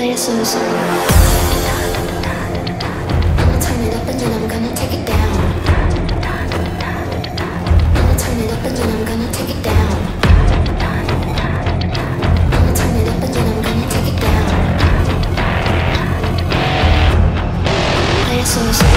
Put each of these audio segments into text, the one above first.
Play a slow. I'ma turn it up and then I'm gonna take it down. I'ma turn it up and then I'm gonna take it down. I'ma turn it up and then I'm gonna take it down. Play slow.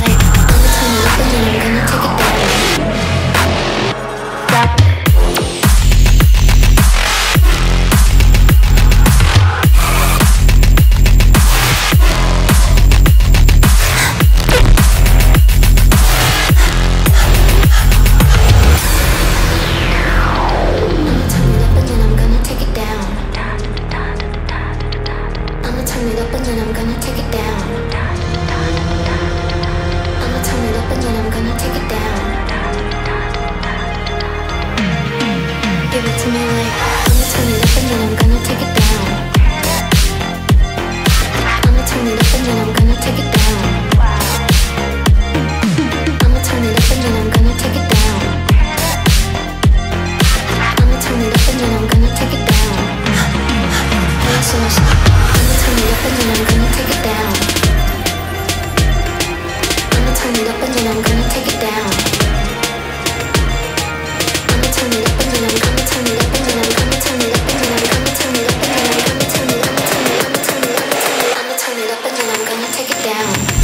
fight. All the time looking. me like I'm gonna take it down.